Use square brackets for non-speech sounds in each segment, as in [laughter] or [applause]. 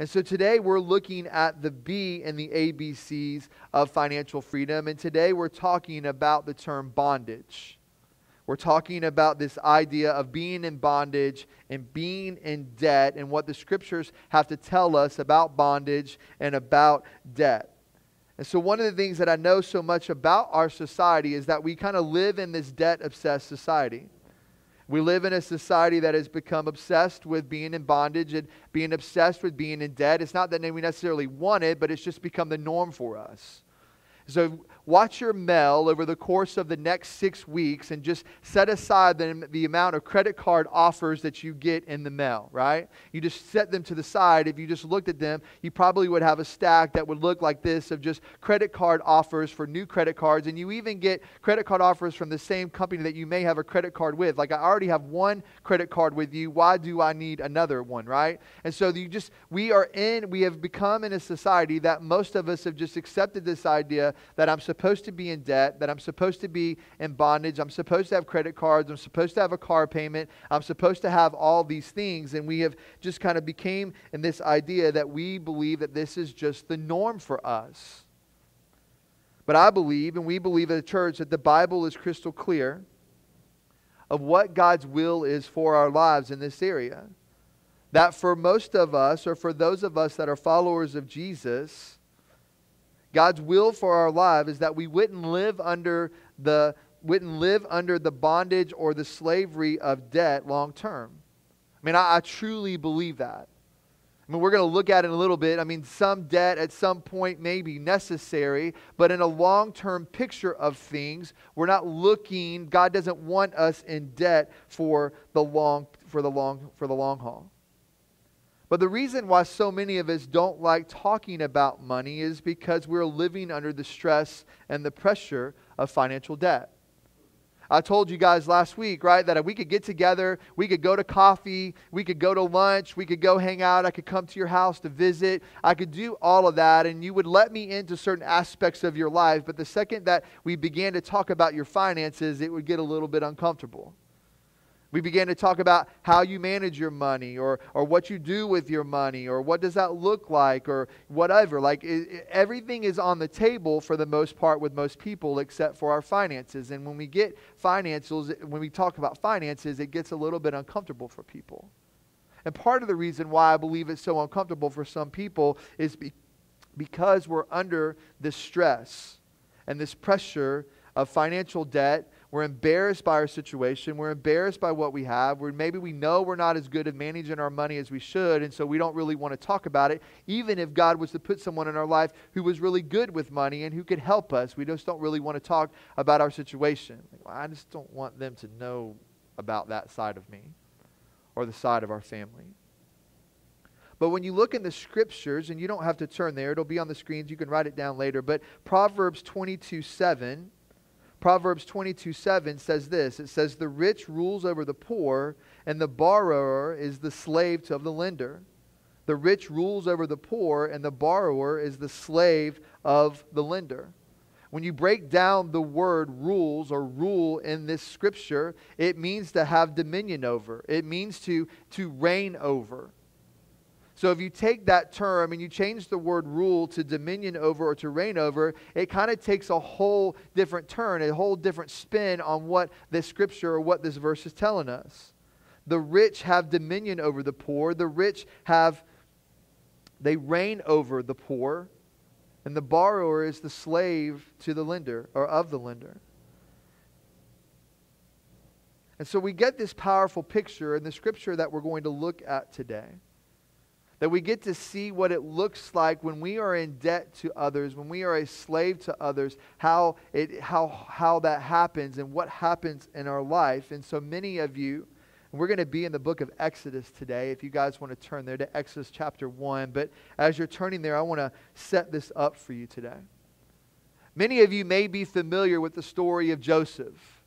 And so today we're looking at the B and the ABCs of financial freedom. And today we're talking about the term bondage. We're talking about this idea of being in bondage and being in debt and what the scriptures have to tell us about bondage and about debt. And so, one of the things that I know so much about our society is that we kind of live in this debt obsessed society. We live in a society that has become obsessed with being in bondage and being obsessed with being in debt. It's not that we necessarily want it, but it's just become the norm for us. So watch your mail over the course of the next six weeks and just set aside the, the amount of credit card offers that you get in the mail, right? You just set them to the side. If you just looked at them, you probably would have a stack that would look like this of just credit card offers for new credit cards. And you even get credit card offers from the same company that you may have a credit card with. Like, I already have one credit card with you. Why do I need another one, right? And so you just, we are in, we have become in a society that most of us have just accepted this idea that I'm supposed to be in debt, that I'm supposed to be in bondage, I'm supposed to have credit cards, I'm supposed to have a car payment, I'm supposed to have all these things. And we have just kind of became in this idea that we believe that this is just the norm for us. But I believe, and we believe at the church, that the Bible is crystal clear of what God's will is for our lives in this area. That for most of us, or for those of us that are followers of Jesus, God's will for our life is that we wouldn't live under the wouldn't live under the bondage or the slavery of debt long term. I mean, I, I truly believe that. I mean, we're going to look at it in a little bit. I mean, some debt at some point may be necessary, but in a long term picture of things, we're not looking, God doesn't want us in debt for the long, for the long, for the long haul. But the reason why so many of us don't like talking about money is because we're living under the stress and the pressure of financial debt. I told you guys last week, right, that we could get together, we could go to coffee, we could go to lunch, we could go hang out, I could come to your house to visit, I could do all of that, and you would let me into certain aspects of your life. But the second that we began to talk about your finances, it would get a little bit uncomfortable. We began to talk about how you manage your money or, or what you do with your money or what does that look like or whatever. Like it, everything is on the table for the most part with most people except for our finances. And when we get financials, when we talk about finances, it gets a little bit uncomfortable for people. And part of the reason why I believe it's so uncomfortable for some people is be, because we're under this stress and this pressure of financial debt we're embarrassed by our situation. We're embarrassed by what we have. We're, maybe we know we're not as good at managing our money as we should, and so we don't really want to talk about it. Even if God was to put someone in our life who was really good with money and who could help us, we just don't really want to talk about our situation. Like, well, I just don't want them to know about that side of me or the side of our family. But when you look in the scriptures, and you don't have to turn there, it'll be on the screens, you can write it down later. But Proverbs 22 7 Proverbs 22 7 says this It says, The rich rules over the poor, and the borrower is the slave of the lender. The rich rules over the poor, and the borrower is the slave of the lender. When you break down the word rules or rule in this scripture, it means to have dominion over. It means to, to reign over. So if you take that term and you change the word rule to dominion over or to reign over, it kind of takes a whole different turn, a whole different spin on what this scripture or what this verse is telling us. The rich have dominion over the poor, the rich have, they reign over the poor, and the borrower is the slave to the lender or of the lender. And so we get this powerful picture in the scripture that we're going to look at today that we get to see what it looks like when we are in debt to others, when we are a slave to others, how, it, how, how that happens and what happens in our life. And so many of you, and we're going to be in the book of Exodus today, if you guys want to turn there to Exodus chapter 1. But as you're turning there, I want to set this up for you today. Many of you may be familiar with the story of Joseph.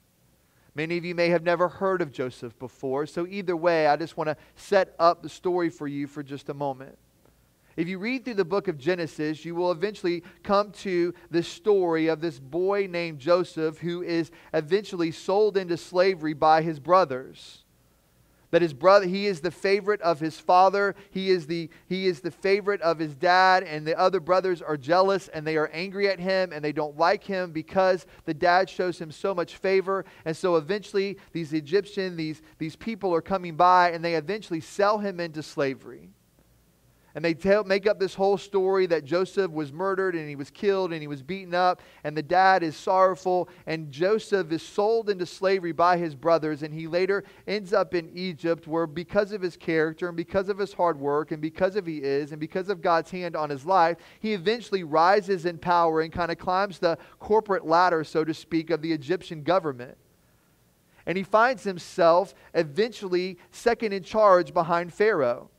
Many of you may have never heard of Joseph before. So, either way, I just want to set up the story for you for just a moment. If you read through the book of Genesis, you will eventually come to the story of this boy named Joseph who is eventually sold into slavery by his brothers. That his brother he is the favorite of his father. He is the he is the favorite of his dad and the other brothers are jealous and they are angry at him and they don't like him because the dad shows him so much favor. And so eventually these egyptian these these people are coming by and they eventually sell him into slavery and they tell, make up this whole story that Joseph was murdered and he was killed and he was beaten up, and the dad is sorrowful, and Joseph is sold into slavery by his brothers, and he later ends up in Egypt, where because of his character and because of his hard work and because of he is and because of God's hand on his life, he eventually rises in power and kind of climbs the corporate ladder, so to speak, of the Egyptian government. And he finds himself eventually second in charge behind Pharaoh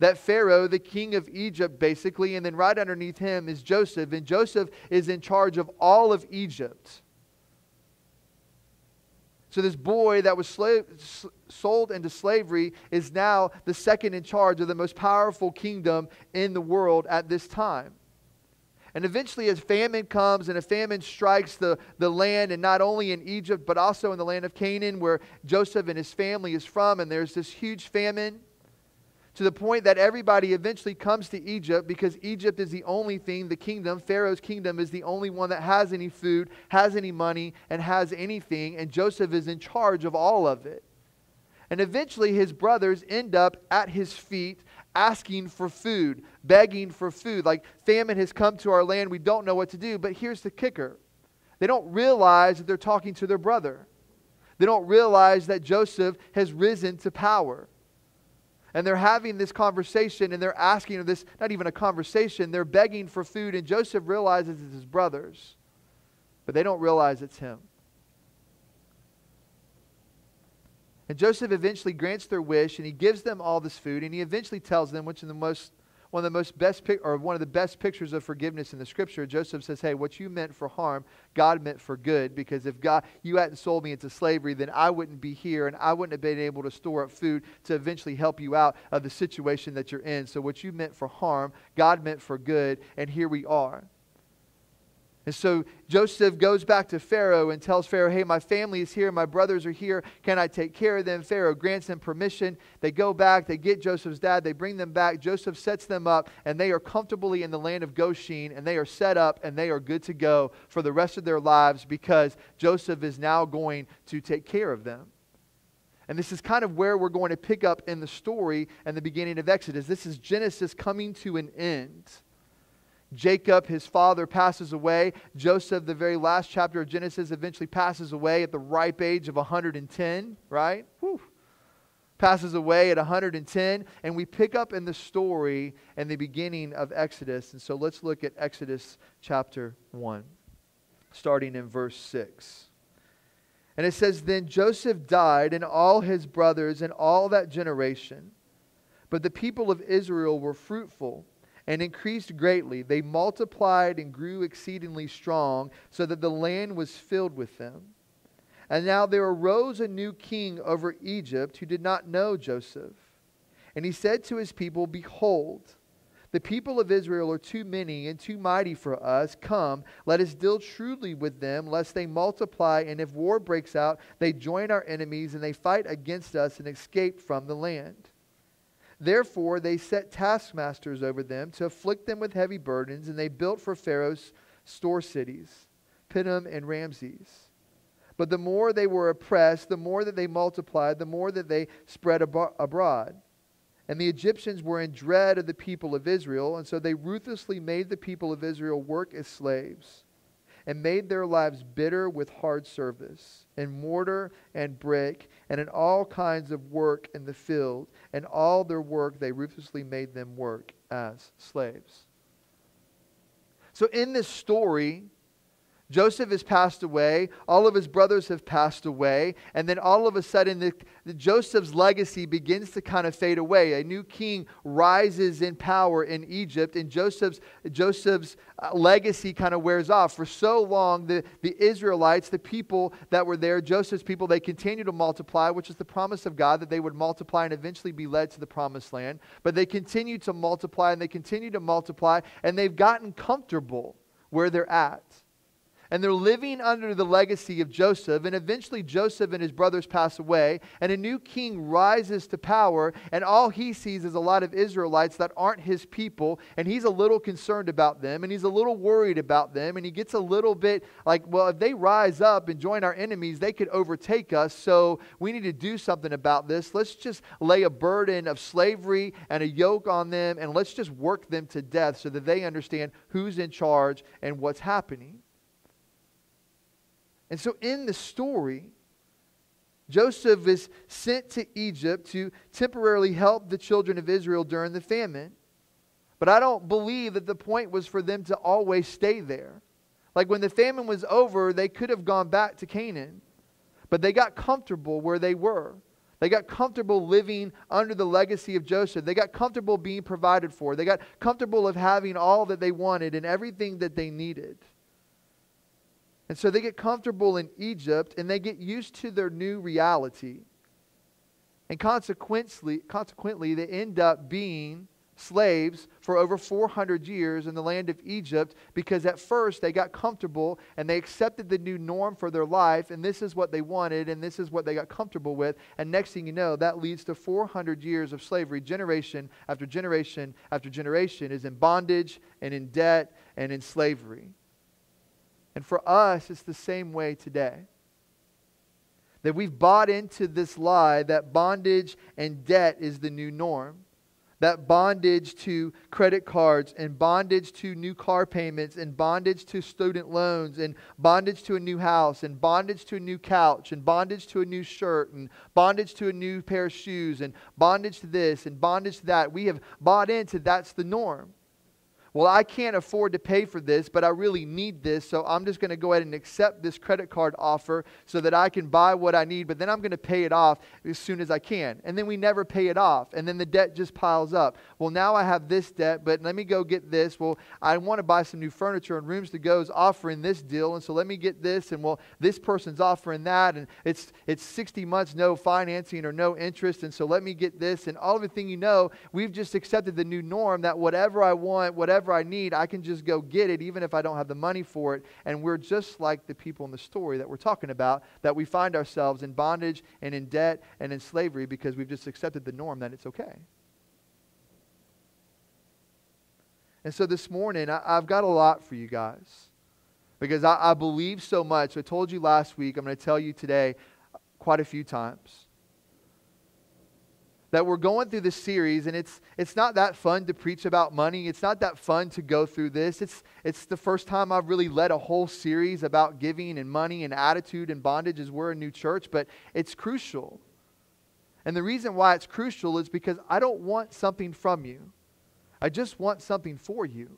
that Pharaoh, the king of Egypt, basically, and then right underneath him is Joseph, and Joseph is in charge of all of Egypt. So, this boy that was slave, sold into slavery is now the second in charge of the most powerful kingdom in the world at this time. And eventually, as famine comes and a famine strikes the, the land, and not only in Egypt, but also in the land of Canaan, where Joseph and his family is from, and there's this huge famine to the point that everybody eventually comes to Egypt because Egypt is the only thing, the kingdom, Pharaoh's kingdom, is the only one that has any food, has any money, and has anything, and Joseph is in charge of all of it. And eventually his brothers end up at his feet asking for food, begging for food. Like famine has come to our land, we don't know what to do. But here's the kicker they don't realize that they're talking to their brother, they don't realize that Joseph has risen to power. And they're having this conversation and they're asking this, not even a conversation, they're begging for food. And Joseph realizes it's his brothers, but they don't realize it's him. And Joseph eventually grants their wish and he gives them all this food and he eventually tells them, which is the most one of the most best pic- or one of the best pictures of forgiveness in the scripture joseph says hey what you meant for harm god meant for good because if god you hadn't sold me into slavery then i wouldn't be here and i wouldn't have been able to store up food to eventually help you out of the situation that you're in. So what you meant for harm god meant for good and here we are and so Joseph goes back to Pharaoh and tells Pharaoh, Hey, my family is here. My brothers are here. Can I take care of them? Pharaoh grants them permission. They go back. They get Joseph's dad. They bring them back. Joseph sets them up, and they are comfortably in the land of Goshen, and they are set up, and they are good to go for the rest of their lives because Joseph is now going to take care of them. And this is kind of where we're going to pick up in the story and the beginning of Exodus. This is Genesis coming to an end. Jacob, his father, passes away. Joseph, the very last chapter of Genesis, eventually passes away at the ripe age of 110, right? Whew. Passes away at 110. And we pick up in the story and the beginning of Exodus. And so let's look at Exodus chapter 1, starting in verse 6. And it says, Then Joseph died, and all his brothers, and all that generation. But the people of Israel were fruitful and increased greatly. They multiplied and grew exceedingly strong, so that the land was filled with them. And now there arose a new king over Egypt who did not know Joseph. And he said to his people, Behold, the people of Israel are too many and too mighty for us. Come, let us deal shrewdly with them, lest they multiply, and if war breaks out, they join our enemies, and they fight against us and escape from the land. Therefore, they set taskmasters over them to afflict them with heavy burdens, and they built for Pharaoh's store cities, Pithom and Ramses. But the more they were oppressed, the more that they multiplied, the more that they spread ab- abroad. And the Egyptians were in dread of the people of Israel, and so they ruthlessly made the people of Israel work as slaves and made their lives bitter with hard service, in mortar and brick, and in all kinds of work in the field. And all their work they ruthlessly made them work as slaves. So, in this story, Joseph has passed away. All of his brothers have passed away. And then all of a sudden, the, the, Joseph's legacy begins to kind of fade away. A new king rises in power in Egypt, and Joseph's, Joseph's uh, legacy kind of wears off. For so long, the, the Israelites, the people that were there, Joseph's people, they continue to multiply, which is the promise of God that they would multiply and eventually be led to the promised land. But they continue to multiply and they continue to multiply, and they've gotten comfortable where they're at. And they're living under the legacy of Joseph. And eventually, Joseph and his brothers pass away, and a new king rises to power. And all he sees is a lot of Israelites that aren't his people, and he's a little concerned about them, and he's a little worried about them, and he gets a little bit like, well, if they rise up and join our enemies, they could overtake us. So we need to do something about this. Let's just lay a burden of slavery and a yoke on them, and let's just work them to death so that they understand who's in charge and what's happening. And so in the story, Joseph is sent to Egypt to temporarily help the children of Israel during the famine. But I don't believe that the point was for them to always stay there. Like when the famine was over, they could have gone back to Canaan. But they got comfortable where they were. They got comfortable living under the legacy of Joseph. They got comfortable being provided for. They got comfortable of having all that they wanted and everything that they needed. And so they get comfortable in Egypt and they get used to their new reality. And consequently, consequently they end up being slaves for over 400 years in the land of Egypt because at first they got comfortable and they accepted the new norm for their life, and this is what they wanted and this is what they got comfortable with. And next thing you know, that leads to 400 years of slavery. Generation after generation after generation is in bondage and in debt and in slavery. And for us, it's the same way today. That we've bought into this lie that bondage and debt is the new norm. That bondage to credit cards and bondage to new car payments and bondage to student loans and bondage to a new house and bondage to a new couch and bondage to a new shirt and bondage to a new pair of shoes and bondage to this and bondage to that. We have bought into that's the norm well, I can't afford to pay for this, but I really need this, so I'm just going to go ahead and accept this credit card offer so that I can buy what I need, but then I'm going to pay it off as soon as I can. And then we never pay it off, and then the debt just piles up. Well, now I have this debt, but let me go get this. Well, I want to buy some new furniture, and Rooms to Go is offering this deal, and so let me get this, and well, this person's offering that, and it's, it's 60 months no financing or no interest, and so let me get this, and all of the thing you know, we've just accepted the new norm that whatever I want, whatever whatever I need, I can just go get it, even if I don't have the money for it. And we're just like the people in the story that we're talking about, that we find ourselves in bondage and in debt and in slavery because we've just accepted the norm that it's okay. And so this morning, I, have got a lot for you guys because I, I believe so much. I told you last week, I'm going to tell you today quite a few times that we're going through this series and it's it's not that fun to preach about money it's not that fun to go through this it's it's the first time i've really led a whole series about giving and money and attitude and bondage as we're a new church but it's crucial and the reason why it's crucial is because i don't want something from you i just want something for you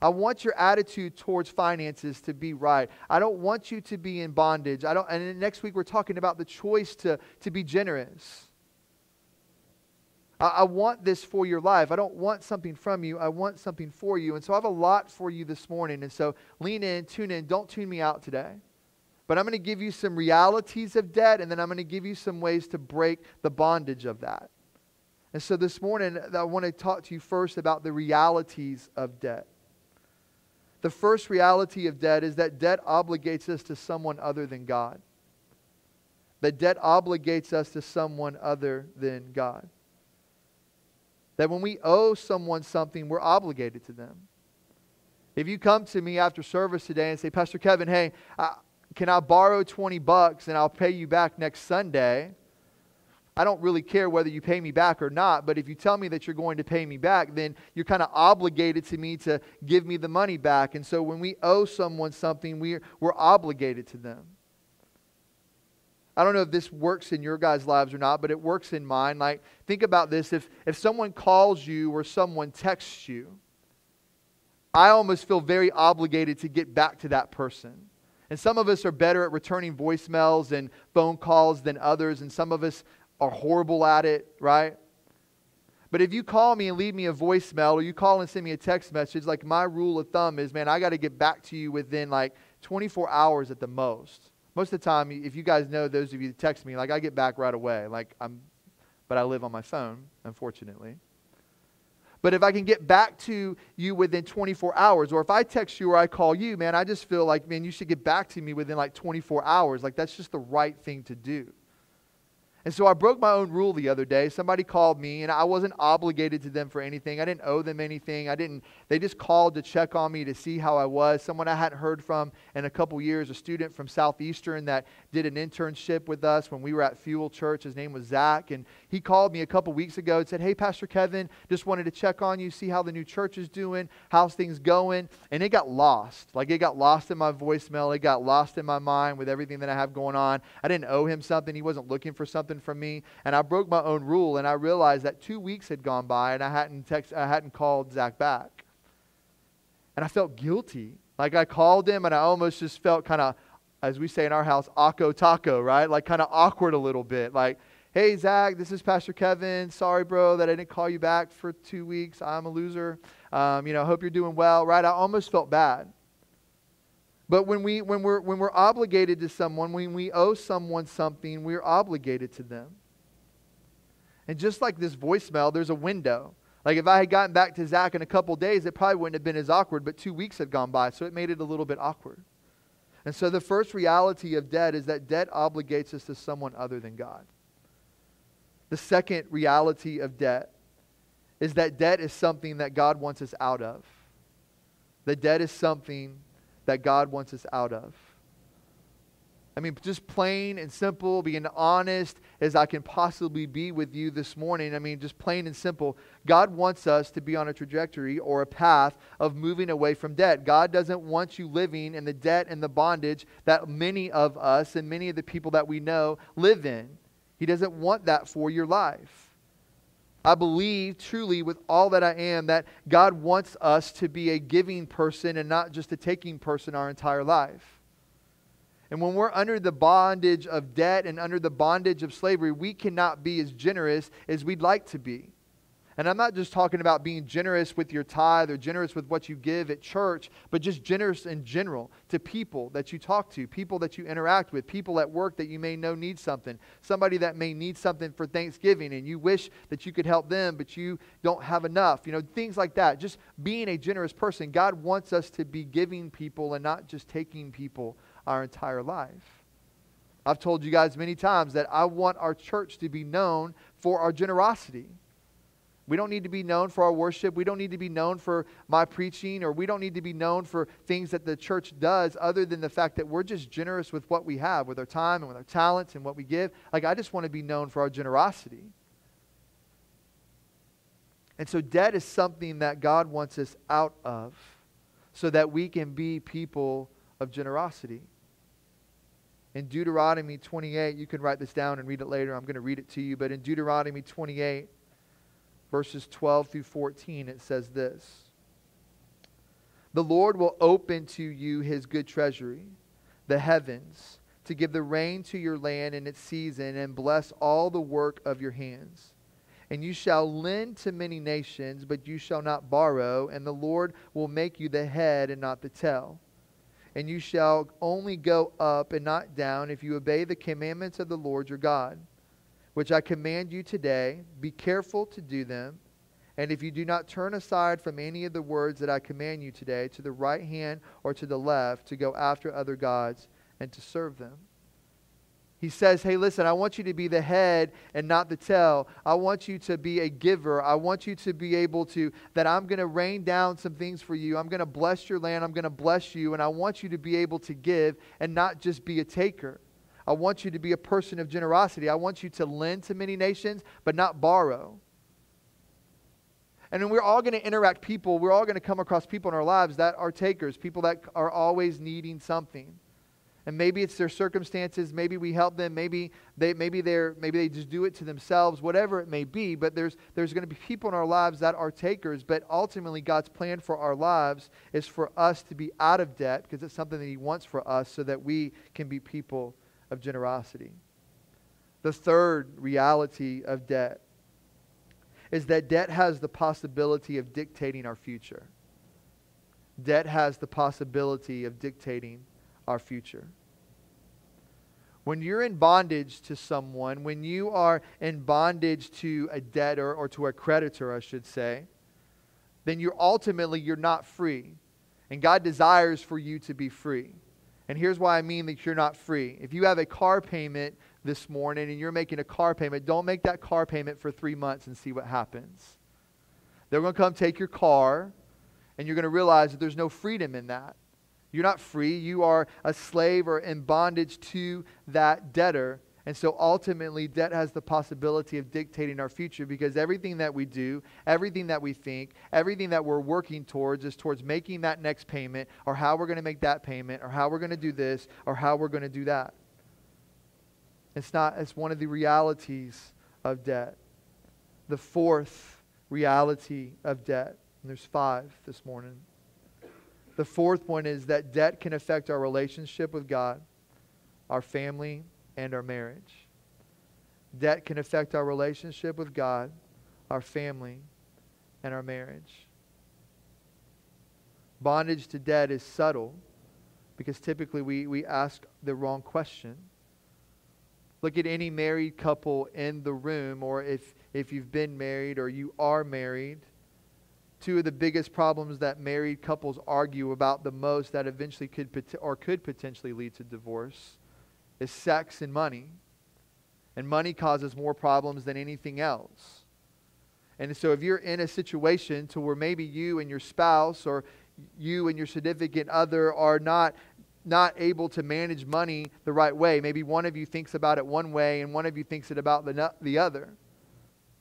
I want your attitude towards finances to be right. I don't want you to be in bondage. I don't and next week we're talking about the choice to, to be generous. I, I want this for your life. I don't want something from you. I want something for you. And so I have a lot for you this morning. And so lean in, tune in. Don't tune me out today. But I'm going to give you some realities of debt, and then I'm going to give you some ways to break the bondage of that. And so this morning, I want to talk to you first about the realities of debt. The first reality of debt is that debt obligates us to someone other than God. That debt obligates us to someone other than God. That when we owe someone something, we're obligated to them. If you come to me after service today and say, Pastor Kevin, hey, uh, can I borrow 20 bucks and I'll pay you back next Sunday? I don't really care whether you pay me back or not, but if you tell me that you're going to pay me back, then you're kind of obligated to me to give me the money back. And so when we owe someone something, we're, we're obligated to them. I don't know if this works in your guys' lives or not, but it works in mine. Like, think about this. If, if someone calls you or someone texts you, I almost feel very obligated to get back to that person. And some of us are better at returning voicemails and phone calls than others, and some of us are horrible at it, right? But if you call me and leave me a voicemail or you call and send me a text message, like my rule of thumb is, man, I got to get back to you within like 24 hours at the most most of the time, if you guys know, those of you that text me, like I get back right away. Like I'm, but I live on my phone, unfortunately. But if I can get back to you within 24 hours, or if I text you or I call you, man, I just feel like, man, you should get back to me within like 24 hours. Like, that's just the right thing to do. And so I broke my own rule the other day. Somebody called me and I wasn't obligated to them for anything. I didn't owe them anything. I didn't they just called to check on me to see how I was. Someone I hadn't heard from in a couple years, a student from Southeastern that did an internship with us when we were at Fuel Church. His name was Zach and he called me a couple weeks ago and said, "Hey Pastor Kevin, just wanted to check on you, see how the new church is doing, how's things going." And it got lost. Like it got lost in my voicemail. It got lost in my mind with everything that I have going on. I didn't owe him something. He wasn't looking for something from me, and I broke my own rule, and I realized that two weeks had gone by, and I hadn't text, I hadn't called Zach back, and I felt guilty. Like I called him, and I almost just felt kind of, as we say in our house, ako taco, right? Like kind of awkward a little bit, like. Hey, Zach, this is Pastor Kevin. Sorry, bro, that I didn't call you back for two weeks. I'm a loser. Um, you know, hope you're doing well, right? I almost felt bad. But when, we, when, we're, when we're obligated to someone, when we owe someone something, we're obligated to them. And just like this voicemail, there's a window. Like if I had gotten back to Zach in a couple days, it probably wouldn't have been as awkward, but two weeks had gone by, so it made it a little bit awkward. And so the first reality of debt is that debt obligates us to someone other than God. The second reality of debt is that debt is something that God wants us out of. The debt is something that God wants us out of. I mean, just plain and simple, being honest as I can possibly be with you this morning. I mean, just plain and simple. God wants us to be on a trajectory or a path of moving away from debt. God doesn't want you living in the debt and the bondage that many of us and many of the people that we know live in. He doesn't want that for your life. I believe truly with all that I am that God wants us to be a giving person and not just a taking person our entire life. And when we're under the bondage of debt and under the bondage of slavery, we cannot be as generous as we'd like to be. And I'm not just talking about being generous with your tithe or generous with what you give at church, but just generous in general to people that you talk to, people that you interact with, people at work that you may know need something, somebody that may need something for Thanksgiving and you wish that you could help them, but you don't have enough. You know, things like that. Just being a generous person. God wants us to be giving people and not just taking people our entire life. I've told you guys many times that I want our church to be known for our generosity. We don't need to be known for our worship. We don't need to be known for my preaching, or we don't need to be known for things that the church does other than the fact that we're just generous with what we have, with our time and with our talents and what we give. Like, I just want to be known for our generosity. And so, debt is something that God wants us out of so that we can be people of generosity. In Deuteronomy 28, you can write this down and read it later. I'm going to read it to you. But in Deuteronomy 28, verses 12 through 14, it says this The Lord will open to you his good treasury, the heavens, to give the rain to your land in its season, and bless all the work of your hands. And you shall lend to many nations, but you shall not borrow, and the Lord will make you the head and not the tail. And you shall only go up and not down if you obey the commandments of the Lord your God which I command you today, be careful to do them. And if you do not turn aside from any of the words that I command you today, to the right hand or to the left, to go after other gods and to serve them. He says, Hey, listen, I want you to be the head and not the tail. I want you to be a giver. I want you to be able to, that I'm going to rain down some things for you. I'm going to bless your land. I'm going to bless you. And I want you to be able to give and not just be a taker. I want you to be a person of generosity. I want you to lend to many nations, but not borrow. And then we're all going to interact people, we're all going to come across people in our lives that are takers, people that are always needing something. And maybe it's their circumstances, maybe we help them, maybe they maybe they're maybe they just do it to themselves, whatever it may be, but there's there's going to be people in our lives that are takers, but ultimately God's plan for our lives is for us to be out of debt because it's something that he wants for us so that we can be people of generosity. The third reality of debt is that debt has the possibility of dictating our future. Debt has the possibility of dictating our future. When you're in bondage to someone, when you are in bondage to a debtor or to a creditor, I should say, then you're ultimately you're not free. And God desires for you to be free. And here's why I mean that you're not free. If you have a car payment this morning and you're making a car payment, don't make that car payment for three months and see what happens. They're going to come take your car, and you're going to realize that there's no freedom in that. You're not free. You are a slave or in bondage to that debtor. And so ultimately, debt has the possibility of dictating our future because everything that we do, everything that we think, everything that we're working towards is towards making that next payment or how we're going to make that payment or how we're going to do this or how we're going to do that. It's not, it's one of the realities of debt. The fourth reality of debt, and there's five this morning. The fourth one is that debt can affect our relationship with God, our family, and our marriage. Debt can affect our relationship with God, our family, and our marriage. Bondage to debt is subtle because typically we, we ask the wrong question. Look at any married couple in the room, or if, if you've been married or you are married. Two of the biggest problems that married couples argue about the most that eventually could or could potentially lead to divorce is sex and money. And money causes more problems than anything else. And so if you're in a situation to where maybe you and your spouse or you and your significant other are not not able to manage money the right way, maybe one of you thinks about it one way and one of you thinks it about the, the other.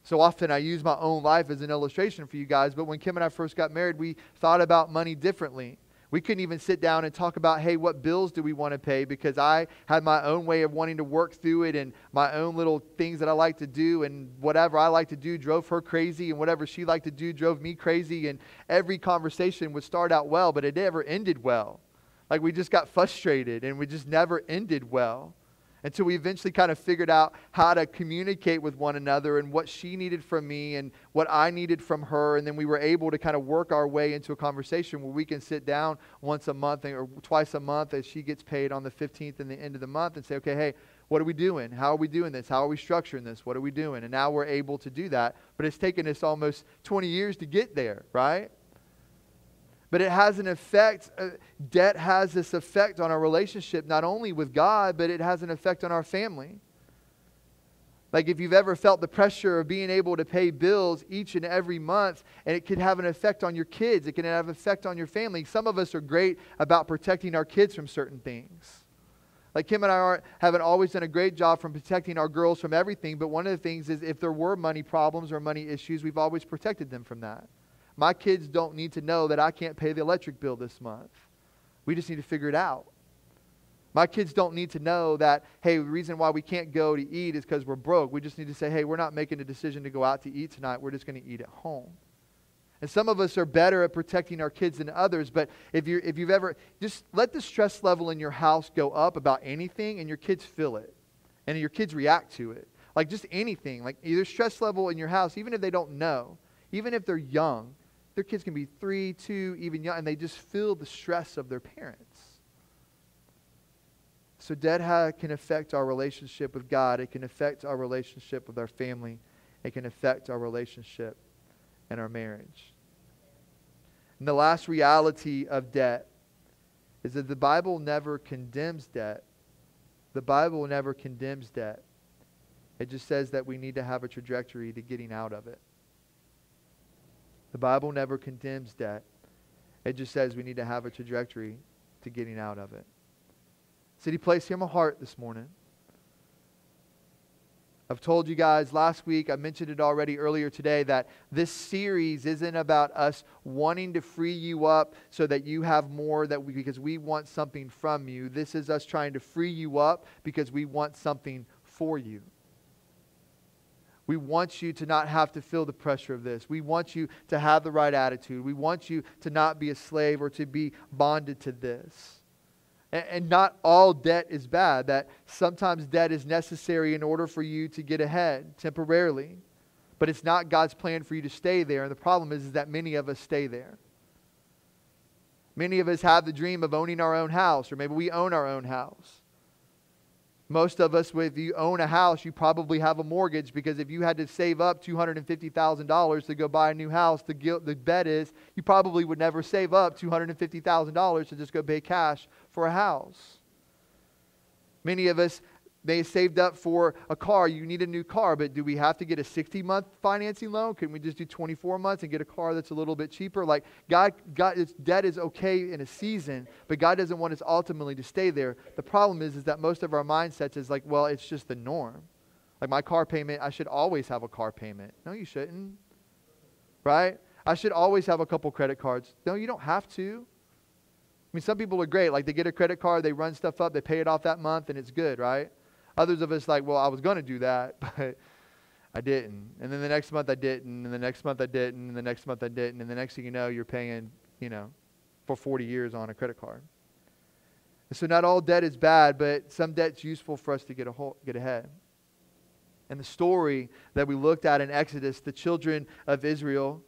So often I use my own life as an illustration for you guys, but when Kim and I first got married, we thought about money differently. We couldn't even sit down and talk about, hey, what bills do we want to pay? Because I had my own way of wanting to work through it and my own little things that I like to do. And whatever I like to do drove her crazy. And whatever she liked to do drove me crazy. And every conversation would start out well, but it never ended well. Like we just got frustrated and we just never ended well until we eventually kind of figured out how to communicate with one another and what she needed from me and what I needed from her. And then we were able to kind of work our way into a conversation where we can sit down once a month or twice a month as she gets paid on the 15th and the end of the month and say, okay, hey, what are we doing? How are we doing this? How are we structuring this? What are we doing? And now we're able to do that. But it's taken us almost 20 years to get there, right? But it has an effect, uh, debt has this effect on our relationship, not only with God, but it has an effect on our family. Like if you've ever felt the pressure of being able to pay bills each and every month, and it could have an effect on your kids, it can have an effect on your family. Some of us are great about protecting our kids from certain things. Like Kim and I are, haven't always done a great job from protecting our girls from everything, but one of the things is if there were money problems or money issues, we've always protected them from that. My kids don't need to know that I can't pay the electric bill this month. We just need to figure it out. My kids don't need to know that, hey, the reason why we can't go to eat is because we're broke. We just need to say, hey, we're not making a decision to go out to eat tonight. We're just going to eat at home. And some of us are better at protecting our kids than others, but if, you if you've ever, just let the stress level in your house go up about anything and your kids feel it. And your kids react to it. Like just anything, like either stress level in your house, even if they don't know, even if they're young, their kids can be three, two, even young, and they just feel the stress of their parents. So, debt can affect our relationship with God. It can affect our relationship with our family. It can affect our relationship and our marriage. And the last reality of debt is that the Bible never condemns debt. The Bible never condemns debt. It just says that we need to have a trajectory to getting out of it. The Bible never condemns debt. It just says we need to have a trajectory to getting out of it. City Place, hear my heart this morning. I've told you guys last week, I mentioned it already earlier today, that this series isn't about us wanting to free you up so that you have more that we, because we want something from you. This is us trying to free you up because we want something for you. We want you to not have to feel the pressure of this. We want you to have the right attitude. We want you to not be a slave or to be bonded to this. And, and not all debt is bad, that sometimes debt is necessary in order for you to get ahead temporarily. But it's not God's plan for you to stay there. And the problem is, is that many of us stay there. Many of us have the dream of owning our own house, or maybe we own our own house. Most of us, if you own a house, you probably have a mortgage because if you had to save up $250,000 to go buy a new house, the, guilt, the bet is you probably would never save up $250,000 to just go pay cash for a house. Many of us they saved up for a car. You need a new car, but do we have to get a 60 month financing loan? Can we just do 24 months and get a car that's a little bit cheaper? Like God, God, it's, debt is okay in a season, but God doesn't want us ultimately to stay there. The problem is, is that most of our mindsets is like, well, it's just the norm. Like my car payment, I should always have a car payment. No, you shouldn't. Right? I should always have a couple credit cards. No, you don't have to. I mean, some people are great. Like they get a credit card, they run stuff up, they pay it off that month, and it's good, right? Others of us like, well, I was going to do that, [laughs] but I didn't. And then the next month I didn't, and the next month I didn't, and the next month I didn't, and the next thing you know, you're paying, you know, for 40 years on a credit card. And so not all debt is bad, but some debt's useful for us to get, a whole, get ahead. And the story that we looked at in Exodus, the children of Israel,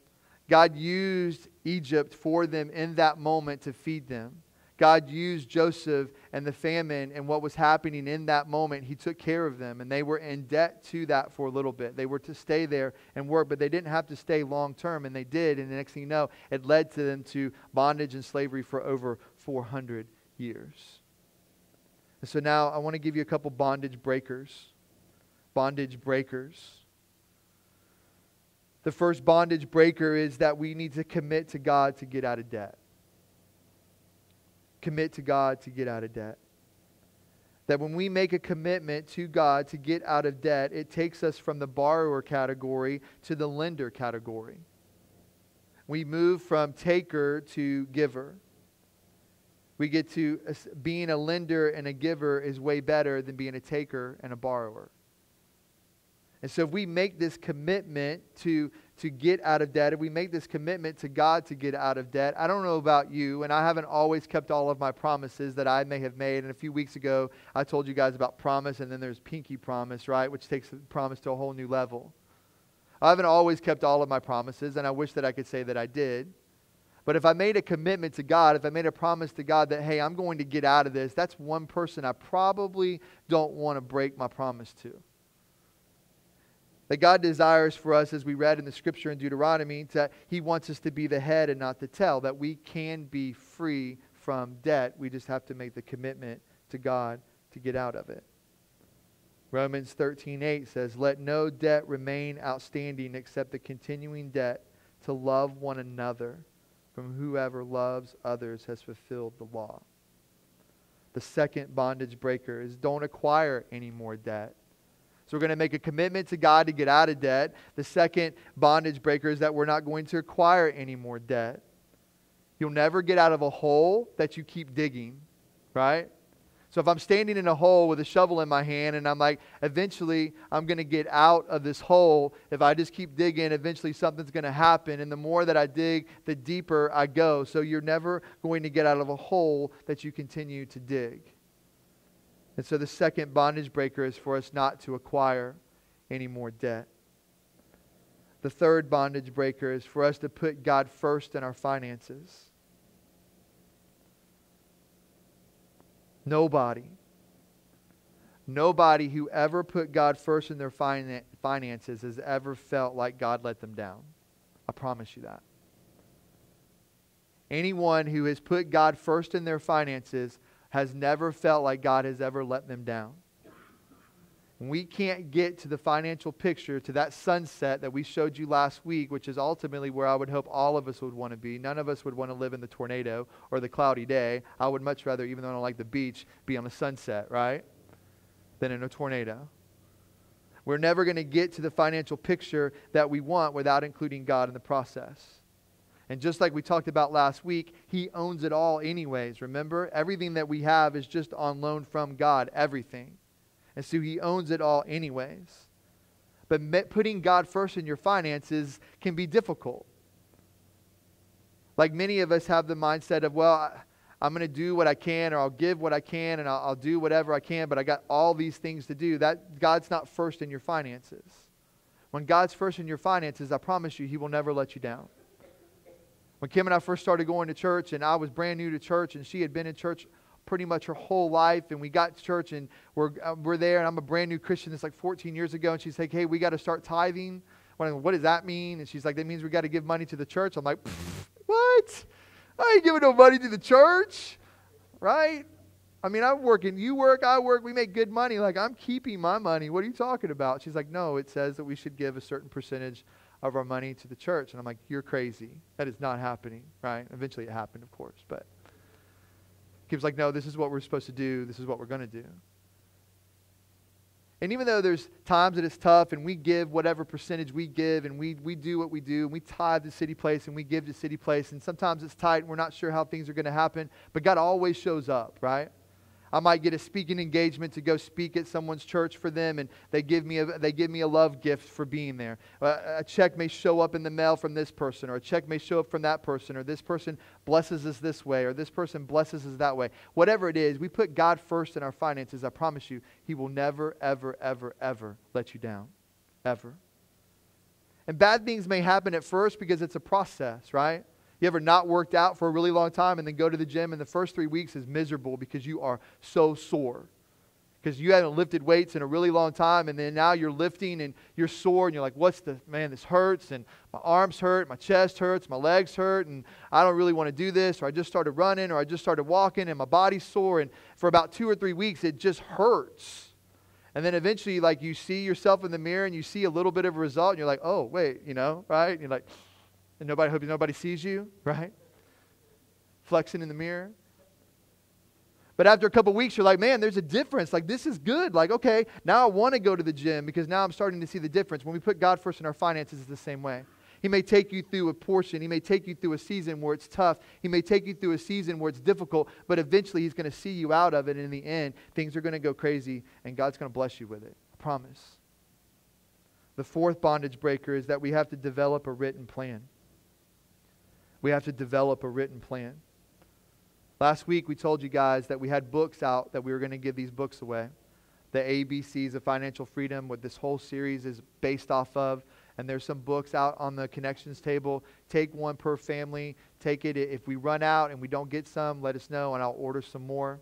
God used Egypt for them in that moment to feed them. God used Joseph and the famine and what was happening in that moment. He took care of them, and they were in debt to that for a little bit. They were to stay there and work, but they didn't have to stay long term, and they did. And the next thing you know, it led to them to bondage and slavery for over 400 years. And so now I want to give you a couple bondage breakers. Bondage breakers. The first bondage breaker is that we need to commit to God to get out of debt commit to God to get out of debt. That when we make a commitment to God to get out of debt, it takes us from the borrower category to the lender category. We move from taker to giver. We get to being a lender and a giver is way better than being a taker and a borrower. And so if we make this commitment to, to get out of debt, if we make this commitment to God to get out of debt, I don't know about you, and I haven't always kept all of my promises that I may have made. And a few weeks ago, I told you guys about promise, and then there's pinky promise, right, which takes the promise to a whole new level. I haven't always kept all of my promises, and I wish that I could say that I did. But if I made a commitment to God, if I made a promise to God that, hey, I'm going to get out of this, that's one person I probably don't want to break my promise to. That God desires for us, as we read in the scripture in Deuteronomy, that He wants us to be the head and not the tail, that we can be free from debt. We just have to make the commitment to God to get out of it. Romans 13:8 says, "Let no debt remain outstanding except the continuing debt to love one another, from whoever loves others has fulfilled the law." The second bondage breaker is don't acquire any more debt. So we're going to make a commitment to God to get out of debt. The second bondage breaker is that we're not going to acquire any more debt. You'll never get out of a hole that you keep digging, right? So if I'm standing in a hole with a shovel in my hand and I'm like, eventually I'm going to get out of this hole, if I just keep digging, eventually something's going to happen. And the more that I dig, the deeper I go. So you're never going to get out of a hole that you continue to dig. And so the second bondage breaker is for us not to acquire any more debt. The third bondage breaker is for us to put God first in our finances. Nobody, nobody who ever put God first in their finances has ever felt like God let them down. I promise you that. Anyone who has put God first in their finances has never felt like God has ever let them down. We can't get to the financial picture, to that sunset that we showed you last week, which is ultimately where I would hope all of us would want to be. None of us would want to live in the tornado or the cloudy day. I would much rather, even though I don't like the beach, be on the sunset, right? Than in a tornado. We're never going to get to the financial picture that we want without including God in the process. And just like we talked about last week, He owns it all, anyways. Remember? Everything that we have is just on loan from God, everything. And so He owns it all, anyways. But putting God first in your finances can be difficult. Like many of us have the mindset of, well, I'm going to do what I can, or I'll give what I can, and I'll, I'll, do whatever I can, but I got all these things to do. That God's not first in your finances. When God's first in your finances, I promise you, He will never let you down. When Kim and I first started going to church, and I was brand new to church, and she had been in church pretty much her whole life. And we got to church and we're, uh, we're there. And I'm a brand new Christian. It's like 14 years ago. And she's like, hey, we got to start tithing. What does that mean? And she's like, that means we got to give money to the church. I'm like, what? I ain't giving no money to the church, right? I mean, I'm working. You work, I work. We make good money. Like, I'm keeping my money. What are you talking about? She's like, no, it says that we should give a certain percentage of our money to the church. And I'm like, you're crazy. That is not happening, right? Eventually it happened, of course. But he was like, no, this is what we're supposed to do. This is what we're going to do. And even though there's times that it's tough and we give whatever percentage we give and we, we do what we do and we tithe to City Place and we give to City Place and sometimes it's tight and we're not sure how things are going to happen, but God always shows up, right? I might get a speaking engagement to go speak at someone's church for them, and they give me a, they give me a love gift for being there. a check may show up in the mail from this person, or a check may show up from that person, or this person blesses us this way, or this person blesses us that way. Whatever it is, we put God first in our finances. I promise you, He will never, ever, ever, ever let you down. Ever. And bad things may happen at first because it's a process, right? You ever not worked out for a really long time and then go to the gym and the first three weeks is miserable because you are so sore? Because you haven't lifted weights in a really long time and then now you're lifting and you're sore and you're like, what's the, man, this hurts and my arms hurt, my chest hurts, my legs hurt and I don't really want to do this or I just started running or I just started walking and my body's sore and for about two or three weeks it just hurts. And then eventually, like, you see yourself in the mirror and you see a little bit of a result and you're like, oh, wait, you know, right? And you're like, and nobody hope nobody sees you, [laughs] right? Flexing in the mirror. But after a couple weeks, you're like, man, there's a difference. Like, this is good. Like, okay, now I want to go to the gym because now I'm starting to see the difference. When we put God first in our finances, it's the same way. He may take you through a portion. He may take you through a season where it's tough. He may take you through a season where it's difficult, but eventually He's going to see you out of it. And in the end, things are going to go crazy, and God's going to bless you with it. I promise. The fourth bondage breaker is that we have to develop a written plan. We have to develop a written plan. Last week, we told you guys that we had books out that we were going to give these books away. The ABCs of Financial Freedom, what this whole series is based off of. And there's some books out on the connections table. Take one per family. Take it. If we run out and we don't get some, let us know and I'll order some more.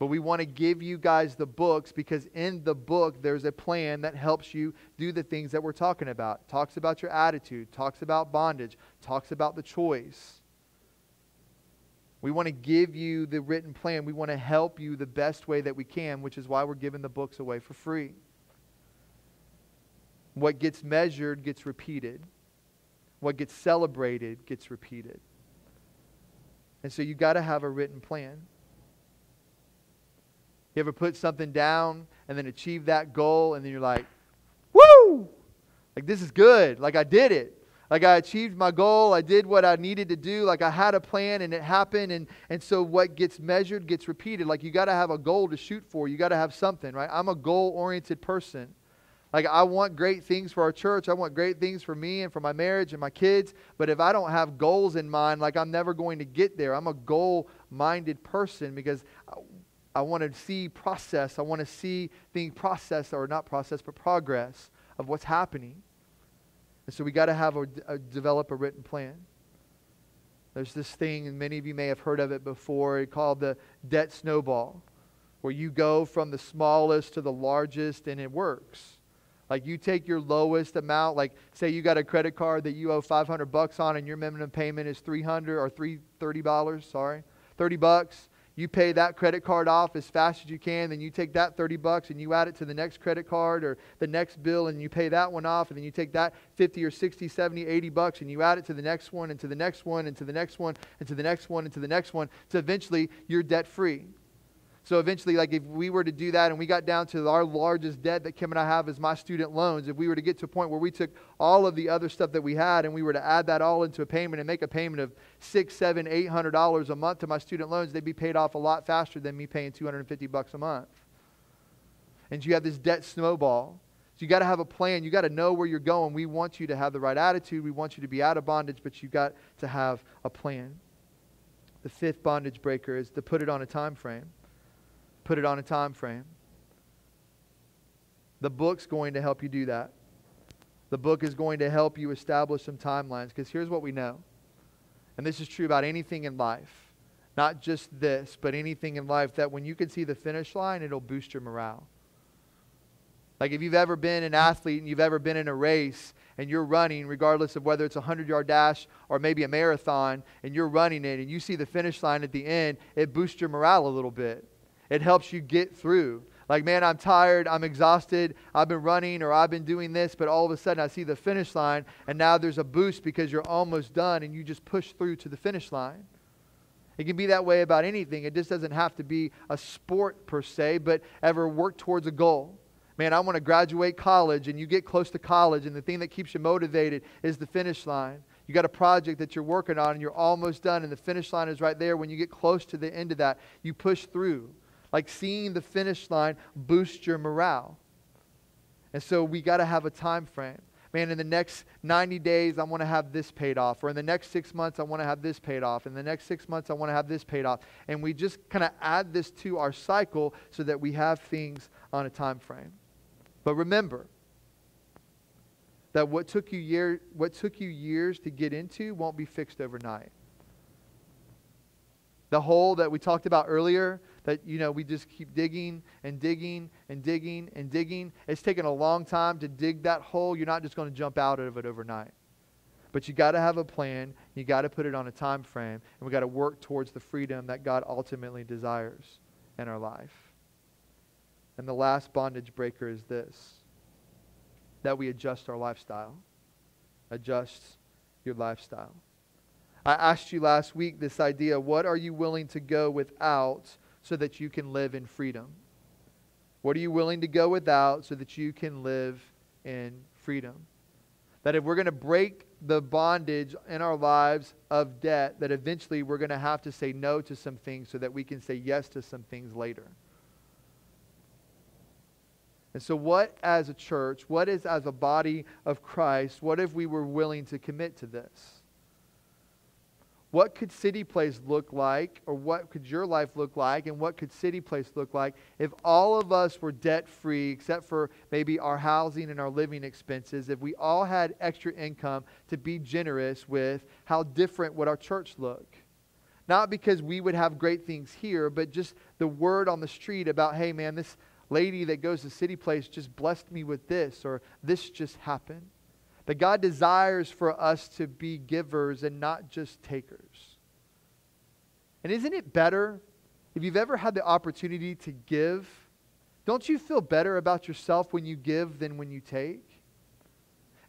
But we want to give you guys the books because in the book there's a plan that helps you do the things that we're talking about. Talks about your attitude, talks about bondage, talks about the choice. We want to give you the written plan. We want to help you the best way that we can, which is why we're giving the books away for free. What gets measured gets repeated. What gets celebrated gets repeated. And so you got to have a written plan. You ever put something down and then achieve that goal and then you're like, woo! Like, this is good. Like, I did it. Like, I achieved my goal. I did what I needed to do. Like, I had a plan and it happened. And, and so, what gets measured gets repeated. Like, you got to have a goal to shoot for. You got to have something, right? I'm a goal oriented person. Like, I want great things for our church. I want great things for me and for my marriage and my kids. But if I don't have goals in mind, like, I'm never going to get there. I'm a goal minded person because I want to see process. I want to see things process, or not process, but progress of what's happening. And so we got to have a, a, develop a written plan. There's this thing, and many of you may have heard of it before, called the debt snowball, where you go from the smallest to the largest, and it works. Like you take your lowest amount, like say you got a credit card that you owe 500 bucks on, and your minimum payment is 300 or 330 dollars. Sorry, 30 bucks you pay that credit card off as fast as you can, then you take that 30 bucks and you add it to the next credit card or the next bill and you pay that one off, and then you take that 50 or 60, 70, 80 bucks and you add it to the next one and to the next one and to the next one and to the next one and to the next one, so eventually you're debt free. So eventually, like if we were to do that and we got down to our largest debt that Kim and I have is my student loans, if we were to get to a point where we took all of the other stuff that we had and we were to add that all into a payment and make a payment of six, seven, eight hundred dollars a month to my student loans, they'd be paid off a lot faster than me paying 250 bucks a month. And you have this debt snowball. So you got to have a plan. You got to know where you're going. We want you to have the right attitude. We want you to be out of bondage, but you got to have a plan. The fifth bondage breaker is to put it on a time frame put it on a time frame. The book's going to help you do that. The book is going to help you establish some timelines because here's what we know. And this is true about anything in life. not just this, but anything in life, that when you can see the finish line, it'll boost your morale. Like if you've ever been an athlete and you've ever been in a race and you're running, regardless of whether it's a 100 yard dash or maybe a marathon, and you're running it and you see the finish line at the end, it boosts your morale a little bit. It helps you get through. Like, man, I'm tired, I'm exhausted, I've been running or I've been doing this, but all of a sudden I see the finish line and now there's a boost because you're almost done and you just push through to the finish line. It can be that way about anything. It just doesn't have to be a sport per se, but ever work towards a goal man, I want to graduate college, and you get close to college, and the thing that keeps you motivated is the finish line. You got a project that you're working on, and you're almost done, and the finish line is right there. When you get close to the end of that, you push through. Like seeing the finish line boost your morale. And so we got to have a time frame. Man, in the next 90 days, I want to have this paid off. Or in the next six months, I want to have this paid off. In the next six months, I want to have this paid off. And we just kind of add this to our cycle so that we have things on a time frame. But remember that what took you year, what took you years to get into won't be fixed overnight. The hole that we talked about earlier, that you know we just keep digging and digging and digging and digging. It's taken a long time to dig that hole. You're not just going to jump out of it overnight. But you got to have a plan. You got to put it on a time frame, and we got to work towards the freedom that God ultimately desires in our life. And the last bondage breaker is this that we adjust our lifestyle. Adjust your lifestyle. I asked you last week this idea what are you willing to go without so that you can live in freedom? What are you willing to go without so that you can live in freedom? That if we're going to break the bondage in our lives of debt, that eventually we're going to have to say no to some things so that we can say yes to some things later. And so, what as a church, what is as a body of Christ, what if we were willing to commit to this? What could CityPlace look like, or what could your life look like, and what could CityPlace look like if all of us were debt free, except for maybe our housing and our living expenses? If we all had extra income to be generous with, how different would our church look? Not because we would have great things here, but just the word on the street about, hey, man, this lady that goes to CityPlace just blessed me with this, or this just happened. That God desires for us to be givers and not just takers. And isn't it better if you've ever had the opportunity to give? Don't you feel better about yourself when you give than when you take?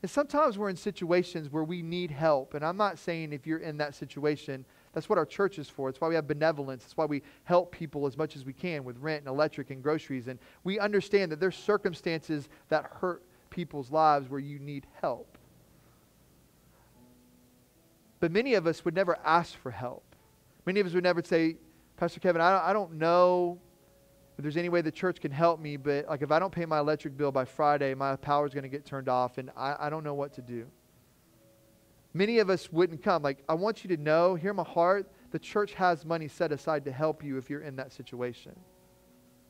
And sometimes we're in situations where we need help. And I'm not saying if you're in that situation that's what our church is for. It's why we have benevolence. It's why we help people as much as we can with rent and electric and groceries. And we understand that there's circumstances that hurt people's lives where you need help. But many of us would never ask for help. Many of us would never say, Pastor Kevin, I don't, I don't know if there's any way the church can help me, but like if I don't pay my electric bill by Friday, my power is going to get turned off, and I, I don't know what to do many of us wouldn't come. Like, I want you to know, hear my heart, the church has money set aside to help you if you're in that situation.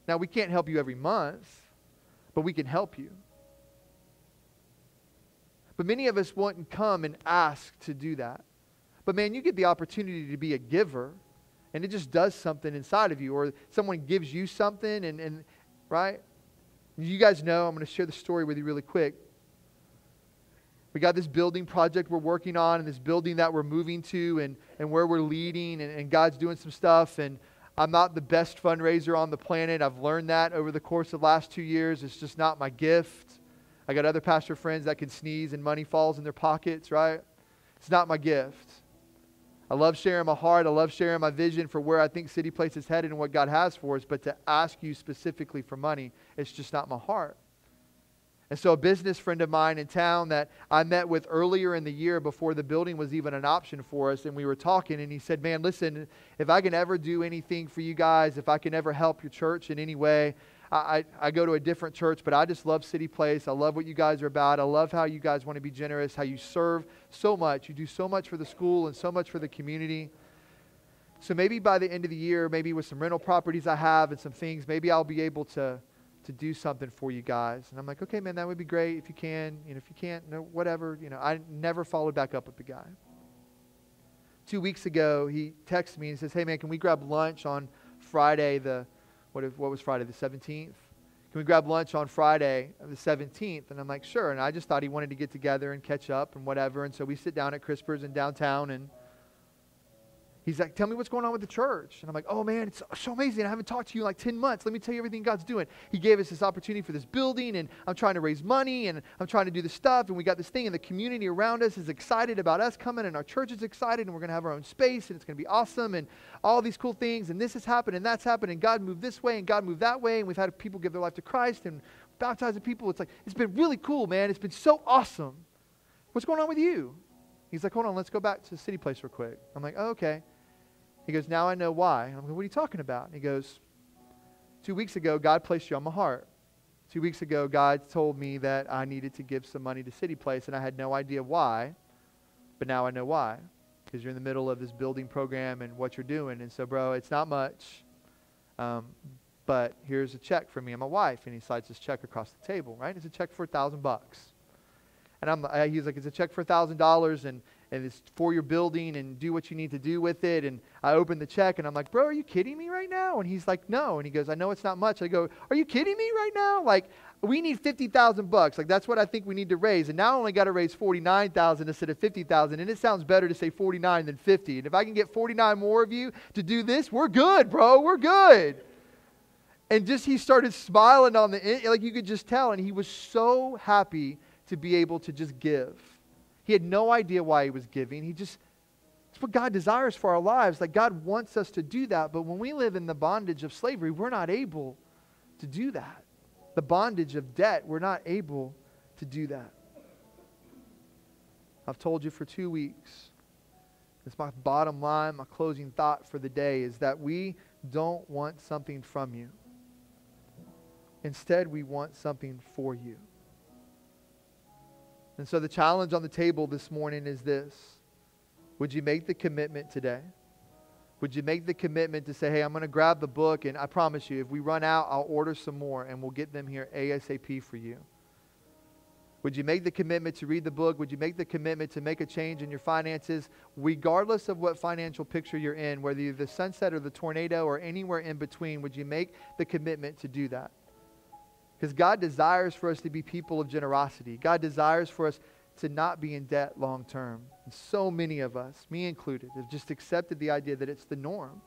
Now, we can't help you every month, but we can help you. But many of us wouldn't come and ask to do that. But man, you get the opportunity to be a giver, and it just does something inside of you, or someone gives you something, and, and right? You guys know, I'm going to share the story with you really quick. We got this building project we're working on and this building that we're moving to and, and where we're leading, and, and God's doing some stuff. And I'm not the best fundraiser on the planet. I've learned that over the course of the last two years. It's just not my gift. I got other pastor friends that can sneeze and money falls in their pockets, right? It's not my gift. I love sharing my heart. I love sharing my vision for where I think CityPlace is headed and what God has for us. But to ask you specifically for money, it's just not my heart. And so, a business friend of mine in town that I met with earlier in the year before the building was even an option for us, and we were talking, and he said, Man, listen, if I can ever do anything for you guys, if I can ever help your church in any way, I, I, go to a different church, but I just love CityPlace. I love what you guys are about. I love how you guys want to be generous, how you serve so much. You do so much for the school and so much for the community. So maybe by the end of the year, maybe with some rental properties I have and some things, maybe I'll be able to to do something for you guys. And I'm like, okay, man, that would be great if you can. You know, if you can't, no, whatever. You know, I never followed back up with the guy. two weeks ago, he texted me and says, Hey, man, can we grab lunch on Friday, the, what, if, what was Friday, the 17th? Can we grab lunch on Friday, uh, the 17th? And I'm like, Sure. And I just thought he wanted to get together and catch up and whatever. And so we sit down at Crispers in downtown and He's like, Tell me what's going on with the church. And I'm like, Oh man, it's so amazing. I haven't talked to you in like 10 months. Let me tell you everything God's doing. He gave us this opportunity for this building, and I'm trying to raise money, and I'm trying to do this stuff. And we got this thing, and the community around us is excited about us coming, and our church is excited, and we're going to have our own space, and it's going to be awesome, and all these cool things. And this has happened, and that's happened, and God moved this way, and God moved that way, and we've had people give their life to Christ and baptizing people. It's like, it's been really cool, man. It's been so awesome. What's going on with you? He's like, Hold on, let's go back to the city place real quick. I'm like, Oh, okay. He goes, Now I know why. I'm like, What are you talking about? And he goes, Two weeks ago, God placed you on my heart. Two weeks ago, God told me that I needed to give some money to CityPlace, and I had no idea why, but now I know why. Because you're in the middle of this building program and what you're doing. And so, bro, it's not much, um, but here's a check for me and my wife. And he slides this check across the table, right? It's a check for a thousand bucks. And I'm, I, he's like, it's a check for a thousand dollars, and and it's for your building and do what you need to do with it. And I open the check and I'm like, bro, are you kidding me right now? And he's like, no. And he goes, I know it's not much. I go, are you kidding me right now? Like, we need 50,000 bucks. Like, that's what I think we need to raise. And now I only got to raise 49,000 instead of 50,000. And it sounds better to say 49 than 50. And if I can get 49 more of you to do this, we're good, bro. We're good. And just he started smiling on the, like you could just tell. And he was so happy to be able to just give. He had no idea why he was giving. He just, it's what God desires for our lives. Like God wants us to do that. But when we live in the bondage of slavery, we're not able to do that. The bondage of debt, we're not able to do that. I've told you for two weeks. It's my bottom line, my closing thought for the day is that we don't want something from you. Instead, we want something for you. And so the challenge on the table this morning is this Would you make the commitment today? Would you make the commitment to say, hey, I'm going to grab the book, and I promise you, if we run out, I'll order some more, and we'll get them here ASAP for you? Would you make the commitment to read the book? Would you make the commitment to make a change in your finances, regardless of what financial picture you're in, whether you're the sunset or the tornado or anywhere in between? Would you make the commitment to do that? Because God desires for us to be people of generosity. God desires for us to not be in debt long term. And so many of us, me included, have just accepted the idea that it's the norm.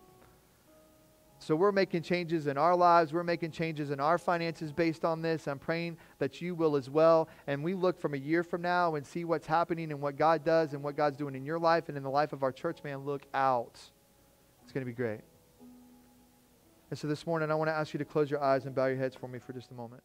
So we're making changes in our lives. We're making changes in our finances based on this. I'm praying that you will as well. And we look from a year from now and see what's happening and what God does and what God's doing in your life and in the life of our church, man. Look out. It's going to be great. And so this morning, I want to ask you to close your eyes and bow your heads for me for just a moment.